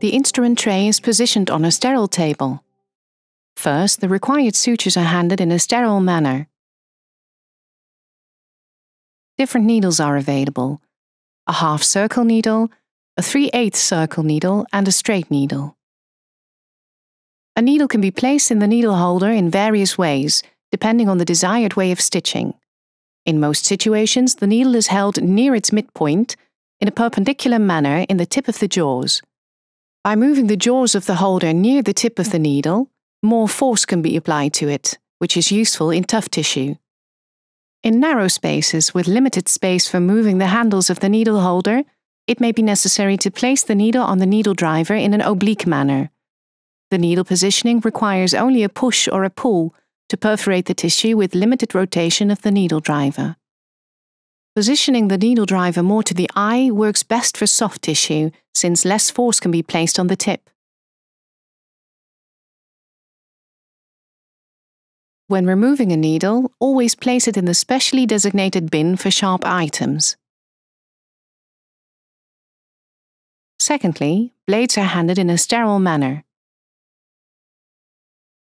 The instrument tray is positioned on a sterile table. First, the required sutures are handed in a sterile manner. Different needles are available a half circle needle, a 3 8 circle needle, and a straight needle. A needle can be placed in the needle holder in various ways, depending on the desired way of stitching. In most situations, the needle is held near its midpoint in a perpendicular manner in the tip of the jaws. By moving the jaws of the holder near the tip of the needle, more force can be applied to it, which is useful in tough tissue. In narrow spaces with limited space for moving the handles of the needle holder, it may be necessary to place the needle on the needle driver in an oblique manner. The needle positioning requires only a push or a pull to perforate the tissue with limited rotation of the needle driver. Positioning the needle driver more to the eye works best for soft tissue, since less force can be placed on the tip. When removing a needle, always place it in the specially designated bin for sharp items. Secondly, blades are handed in a sterile manner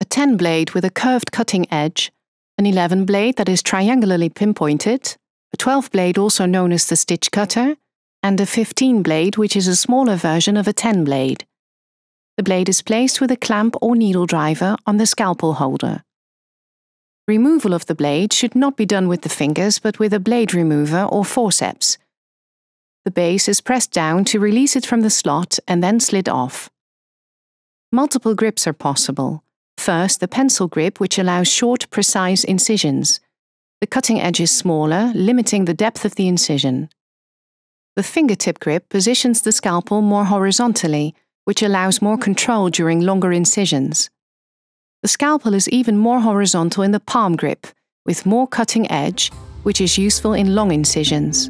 a 10 blade with a curved cutting edge, an 11 blade that is triangularly pinpointed, a 12 blade also known as the stitch cutter, and a 15 blade which is a smaller version of a 10 blade. The blade is placed with a clamp or needle driver on the scalpel holder. Removal of the blade should not be done with the fingers but with a blade remover or forceps. The base is pressed down to release it from the slot and then slid off. Multiple grips are possible. First, the pencil grip, which allows short, precise incisions. The cutting edge is smaller, limiting the depth of the incision. The fingertip grip positions the scalpel more horizontally, which allows more control during longer incisions. The scalpel is even more horizontal in the palm grip, with more cutting edge, which is useful in long incisions.